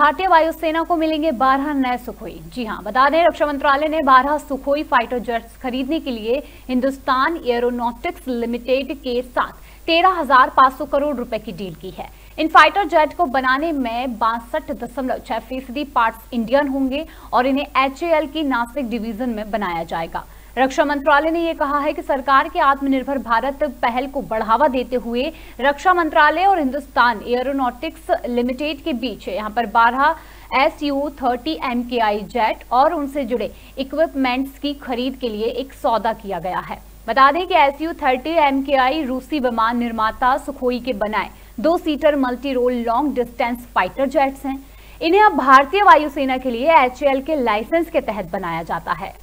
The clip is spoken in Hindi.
भारतीय वायुसेना को मिलेंगे 12 नए सुखोई। जी हाँ, बता दें, रक्षा मंत्रालय ने 12 सुखोई फाइटर जेट्स खरीदने के लिए हिंदुस्तान एरोनॉटिक्स लिमिटेड के साथ तेरह हज़ार पाँच सौ करोड़ रुपए की डील की है। इन फाइटर जेट को बनाने में बासठ दशमलव छह फ़ीसदी पार्ट इंडियन होंगे और इन्हें एच की नासिक डिवीज़न में बनाया जाएगा। रक्षा मंत्रालय ने यह कहा है कि सरकार के आत्मनिर्भर भारत पहल को बढ़ावा देते हुए रक्षा मंत्रालय और हिंदुस्तान एरोनॉटिक्स लिमिटेड के बीच यहाँ पर 12 एस यू थर्टी एम के आई जेट और उनसे जुड़े इक्विपमेंट्स की खरीद के लिए एक सौदा किया गया है। बता दें कि एस यू थर्टी एम के आई रूसी विमान निर्माता सुखोई के बनाए दो seater multi role long distance fighter jets हैं। इन्हें अब भारतीय वायुसेना के लिए एचएल के लाइसेंस के तहत बनाया जाता है।